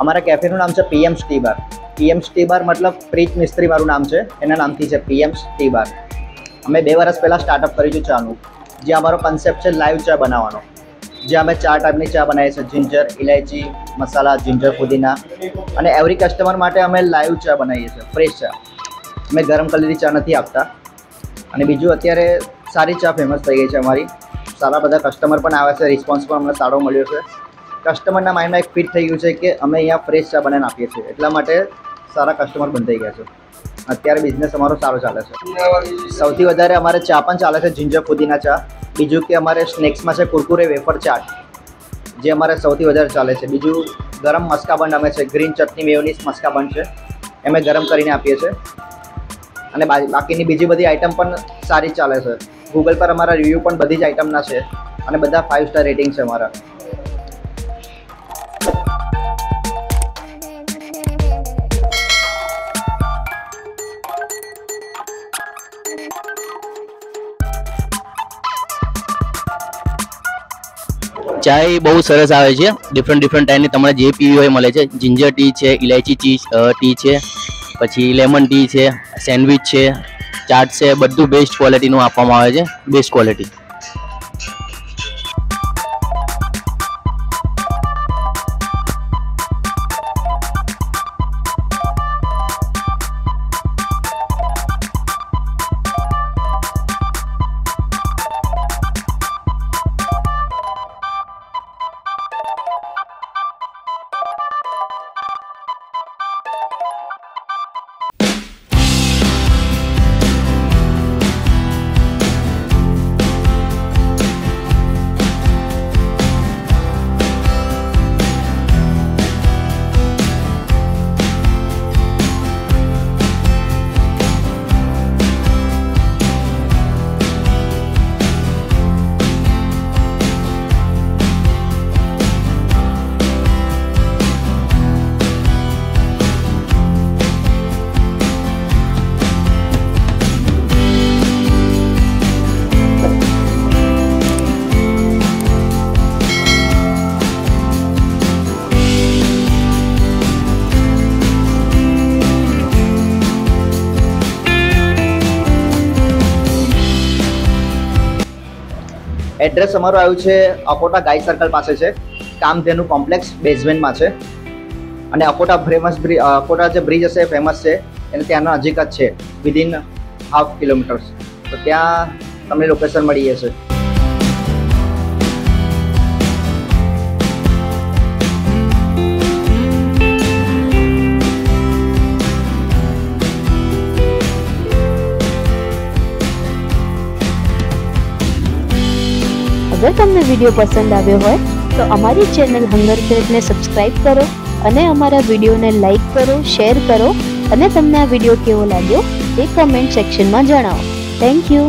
અમારા કેફેનું નામ છે પીએમ સ્ટી બાર પીએમ સ્ટી બાર મતલબ પ્રીત મિસ્ત્રી મારું નામ છે. એના નામથી છે પીએમ સ્ટી બાર અમે બે વર્ષ પહેલાં સ્ટાર્ટઅપ કર્યું છે ચાનું જે અમારો કન્સેપ્ટ છે લાઈવ ચા બનાવવાનો. જે અમે ચાર ટાઈપની ચા બનાવીએ છીએ જિંજર ઇલાયચી મસાલા જિંજર પુદીના અને એવરી કસ્ટમર માટે અમે લાઈવ ચા બનાવીએ છીએ ફ્રેશ ચા. અમે ગરમ કરેલી ચા નથી આપતા. અને બીજું અત્યારે સારી ચા ફેમસ થઈ ગઈ છે અમારી. સારા બધા કસ્ટમર પણ આવે છે રિસ્પોન્સ પણ અમને સારો મળ્યો છે. કસ્ટમરના માઇન્ડમાં એક ફિટ થઈ ગયું છે કે અમે અહીંયા ફ્રેશ ચા બનાવીને આપીએ છીએ. એટલા માટે સારા કસ્ટમર બંધાઈ ગયા છે. અત્યારે બિઝનેસ અમારો સારો ચાલે છે. સૌથી વધારે અમારે ચા પણ ચાલે છે જિંજર પુદીના ચા. બીજું કે અમારે સ્નેક્સમાં છે કુરકુરે વેફર ચાટ જે અમારે સૌથી વધારે ચાલે છે. બીજું ગરમ મસ્કાબંડ અમે છે ગ્રીન ચટણી મેયોનીસ મસ્કાબંડ છે. અમે ગરમ કરીને આપીએ છીએ અને બાકીની બીજી બધી આઇટમ પણ સારી ચાલે છે. ગૂગલ પર અમારા રિવ્યૂ પણ બધી જ આઇટમના છે. અને બધા ફાઇવ સ્ટાર રેટિંગ છે અમારા. ચાય બહુ સરસ આવે છે. ડિફરન્ટ ડિફરન્ટ ટાઈપની તમને જે પીવી હોય મળે છે. જિંજર ટી છે ઇલાયચી ટી ટી છે, પછી લેમન ટી છે સેન્ડવિચ છે, ચાટ છે, બધું બેસ્ટ ક્વોલિટીનું આપવામાં આવે છે. બેસ્ટ ક્વોલિટી એડ્રેસ અમારું આવ્યું છે અકોટા ગાય સર્કલ પાસે છે. કામધેનુ કોમ્પ્લેક્સ બેઝમેન્ટમાં છે. અને અકોટા ફેમસ બ્રિજ અકોટા જે બ્રિજ હશે ફેમસ છે. એને ત્યાંના નજીક જ છે. વિધિન હાફ કિલોમીટર્સ તો ત્યાં તમને લોકેશન મળી જશે. અગર તમને વીડિયો પસંદ આવ્યો હોય, તો અમારી ચેનલ હંગર ક્રેટને સબસ્ક્રાઇબ કરો અને અમારા વિડીયોને લાઈક કરો, શેર કરો અને તમને આ વીડિયો કેવો લાગ્યો એ કમેન્ટ સેક્શનમાં જણાવો. Thank you